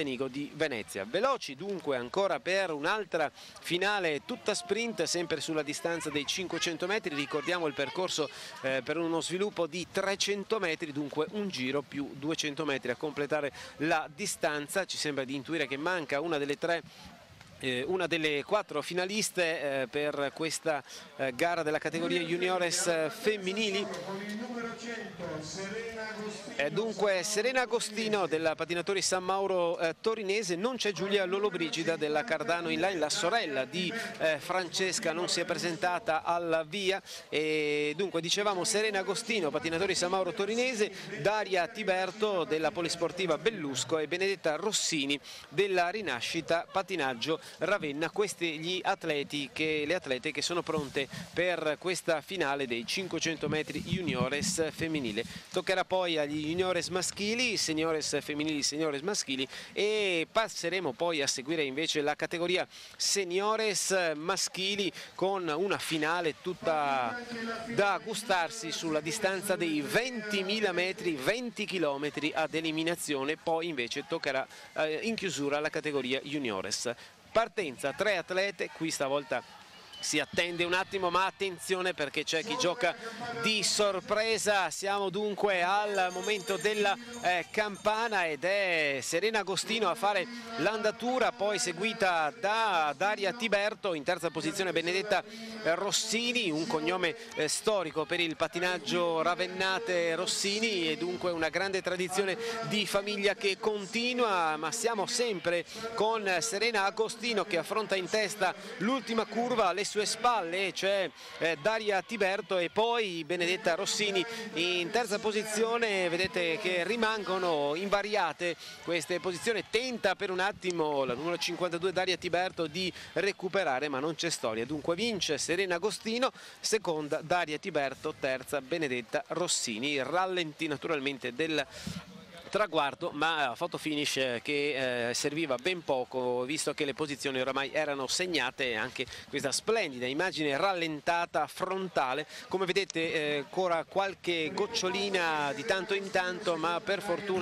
Mastenigo di Venezia. Veloci dunque ancora per un'altra finale tutta sprint, sempre sulla distanza dei 500 metri, ricordiamo il percorso eh, per uno sviluppo di 300 metri, dunque un giro più 200 metri. A completare la distanza, ci sembra di intuire che manca una delle tre eh, una delle quattro finaliste eh, per questa eh, gara della categoria juniores femminili eh, dunque Serena Agostino della Patinatori San Mauro eh, torinese, non c'è Giulia Lollobrigida della Cardano Inline, la sorella di Francesca non si è presentata alla via. E dunque dicevamo Serena Agostino, Patinatori San Mauro torinese, Daria Tiberto della Polisportiva Bellusco e Benedetta Rossini della Rinascita Patinaggio Ravenna, questi gli atleti che, le atlete che sono pronte per questa finale dei 500 metri juniores femminile. Toccherà poi agli juniores maschili, seniores femminili, seniores maschili e passeremo poi a seguire invece la categoria seniores maschili con una finale tutta da gustarsi sulla distanza dei 20.000 metri, 20 km ad eliminazione, poi invece toccherà eh, in chiusura la categoria juniores. Partenza, tre atlete, qui stavolta si attende un attimo ma attenzione perché c'è chi gioca di sorpresa. Siamo dunque al momento della eh, campana ed è Serena Agostino a fare l'andatura poi seguita da Daria Tiberto in terza posizione Benedetta Rossini un cognome eh, storico per il patinaggio Ravennate Rossini e dunque una grande tradizione di famiglia che continua ma siamo sempre con Serena Agostino che affronta in testa l'ultima curva le sue spalle c'è eh, Daria Tiberto e poi Benedetta Rossini in terza posizione. Vedete che rimangono invariate queste posizioni. Tenta per un attimo la numero 52 Daria Tiberto di recuperare ma non c'è storia. Dunque vince Serena Agostino seconda Daria Tiberto terza Benedetta Rossini. Rallenti naturalmente del traguardo ma foto finish che eh, serviva ben poco visto che le posizioni oramai erano segnate anche questa splendida immagine rallentata frontale. Come vedete eh, ancora qualche gocciolina di tanto in tanto ma per fortuna